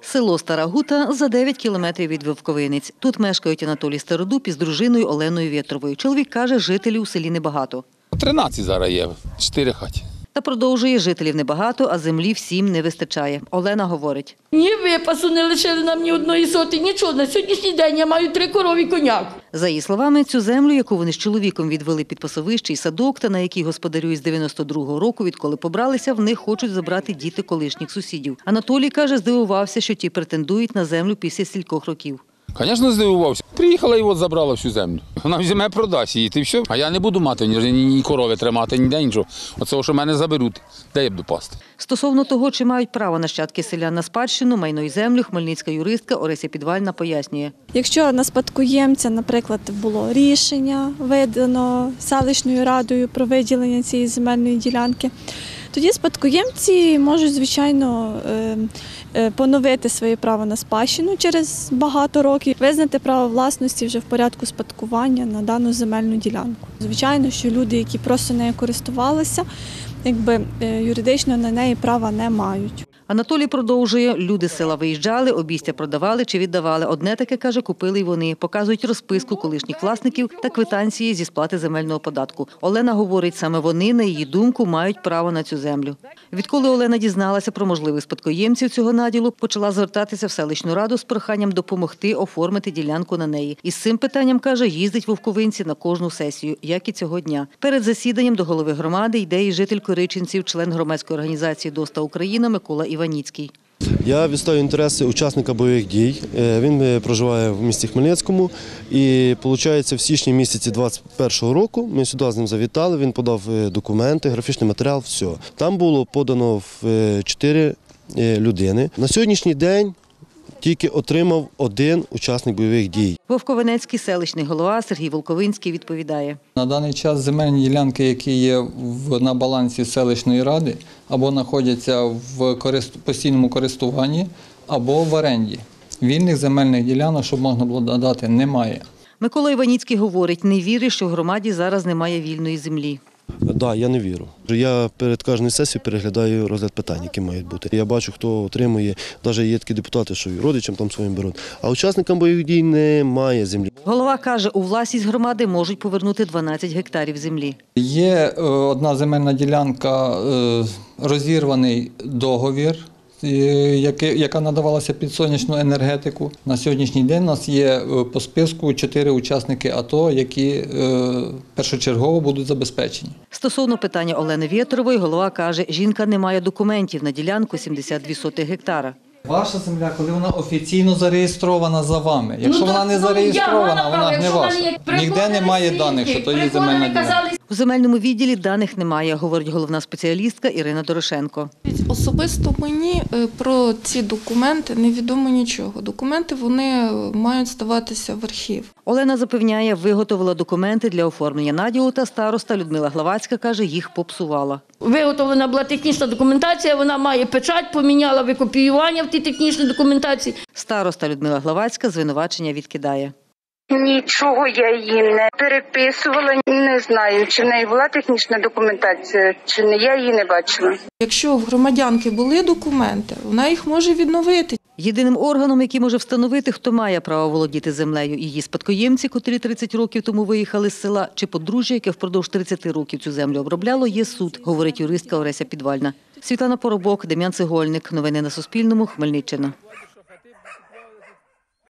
Село Стара Гута за 9 кілометрів від Вовковинець. Тут мешкають Анатолій Стародуб із дружиною Оленою Вєтровою. Чоловік каже, жителів у селі небагато. 13 зараз є, 4 хаті. Та продовжує жителів небагато, а землі всім не вистачає. Олена говорить. Ні випасу не лишили нам ні одної соти, нічого. На сьогоднішній день я маю три корові коняк. За її словами, цю землю, яку вони з чоловіком відвели під пасовище і садок, та на якій господарюють з 92-го року, відколи побралися, в них хочуть забрати діти колишніх сусідів. Анатолій каже, здивувався, що ті претендують на землю після стількох років. Звісно, здивувався. Приїхала і от забрала всю землю. Вона візьме продасть її, ти все. А я не буду мати ні, ні, ні корови тримати, ніде нічого. Оце, що мене заберуть, де я буду пасти. Стосовно того, чи мають право нащадки селян на спадщину, майно й землю, хмельницька юристка Орися Підвальна пояснює. Якщо на спадкоємця, наприклад, було рішення видано селищною радою про виділення цієї земельної ділянки, тоді спадкоємці можуть, звичайно, е, е, поновити своє право на спадщину через багато років, визнати право власності вже в порядку спадкування на дану земельну ділянку. Звичайно, що люди, які просто нею користувалися, якби е, юридично на неї права не мають. Анатолій продовжує, люди з села виїжджали, обійстя продавали чи віддавали. Одне таке, каже, купили й вони. Показують розписку колишніх власників та квитанції зі сплати земельного податку. Олена говорить, саме вони, на її думку, мають право на цю землю. Відколи Олена дізналася про можливих спадкоємців цього наділу, почала звертатися в селищну раду з проханням допомогти оформити ділянку на неї. І з цим питанням, каже, їздить вовковинці на кожну сесію, як і цього дня. Перед засіданням до голови громади йде і житель Кориченців, член громадської організації «Доста Україна» Микола Іваніцький. Я відстоюю інтереси учасника бойових дій. Е, Він е, проживає в місті Хмельницькому. І виходить, в січні місяці 21-го року ми сюди з ним завітали. Він подав е, документи, графічний матеріал, все. Там було подано в чотири людини. На сьогоднішній день тільки отримав один учасник бойових дій. Вовковенецький селищний голова Сергій Волковинський відповідає. На даний час земельні ділянки, які є в, на балансі селищної ради, або знаходяться в постійному користуванні, або в оренді. Вільних земельних ділянок, щоб можна було надати, немає. Микола Іваніцький говорить, не вірить, що в громаді зараз немає вільної землі. Так, да, я не вірю. Я перед кожною сесією переглядаю розгляд питань, які мають бути. Я бачу, хто отримує, навіть є такі депутати, що і родичам там своїм беруть. А учасникам бойових дій немає землі. Голова каже, у власність громади можуть повернути 12 гектарів землі. Є е, одна земельна ділянка, е, розірваний договір, яка надавалася під сонячну енергетику. На сьогоднішній день у нас є е, по списку чотири учасники АТО, які е, першочергово будуть забезпечені. Стосовно питання Олени Вєтрової, голова каже, жінка не має документів на ділянку 72 сотих гектара. Ваша земля, коли вона офіційно зареєстрована за вами. Якщо Ну, вона не ну, я зареєстрована, вона право, не ваша. Ніде немає даних, що то є земельна ділянка. У земельному відділі даних немає, говорить головна спеціалістка Ірина Дорошенко. Особисто мені е, про ці документи невідомо нічого. Документи вони е, мають здаватися в архів. Олена запевняє, виготовила документи для оформлення наділу та староста Людмила Главацька каже, їх попсувала. Виготовлена була технічна документація, вона має печать, поміняла викопіювання в тій технічній документації. Староста Людмила Главацька звинувачення відкидає. Нічого я її не переписувала. Не знаю, чи в неї була технічна документація, чи не я її не бачила. Якщо в громадянки були документи, вона їх може відновити. Єдиним органом, який може встановити, хто має право володіти землею, її спадкоємці, котрі 30 років тому виїхали з села, чи подружжя, яке впродовж 30 років цю землю обробляло, є суд, говорить юристка Ореся Підвальна. Світлана Поробок, Дем'ян Цегольник. Новини на Суспільному. Хмельниччина.